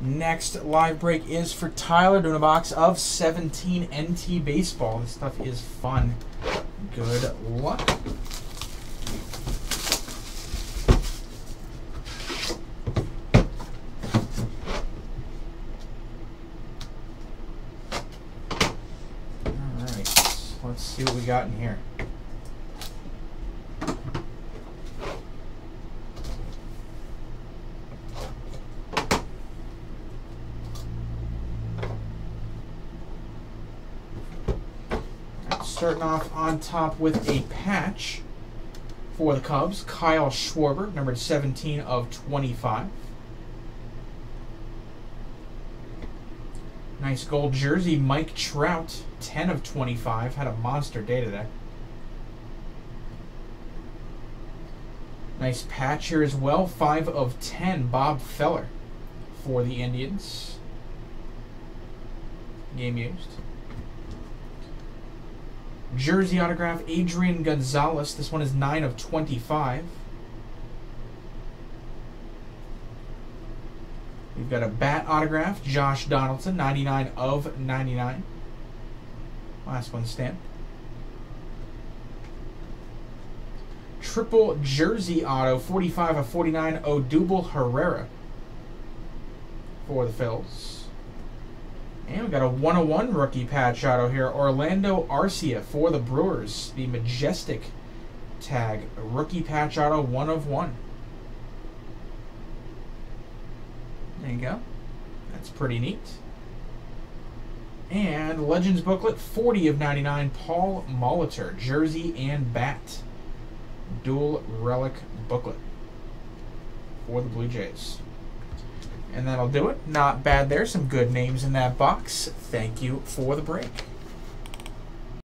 Next live break is for Tyler doing a box of 17 NT Baseball. This stuff is fun. Good luck. Alright, let's see what we got in here. Starting off on top with a patch for the Cubs, Kyle Schwarber, number 17 of 25. Nice gold jersey, Mike Trout, 10 of 25. Had a monster day today. Nice patch here as well, 5 of 10, Bob Feller for the Indians. Game used. Jersey autograph, Adrian Gonzalez. This one is 9 of 25. We've got a bat autograph, Josh Donaldson, 99 of 99. Last one stamped. Triple jersey auto, 45 of 49, Odubel Herrera for the Phils. And we got a 101 rookie patch auto here. Orlando Arcia for the Brewers. The Majestic tag. Rookie patch auto, one of one. There you go. That's pretty neat. And Legends booklet, 40 of 99, Paul Molitor, jersey and bat. Dual relic booklet for the Blue Jays. And that'll do it. Not bad there. Some good names in that box. Thank you for the break.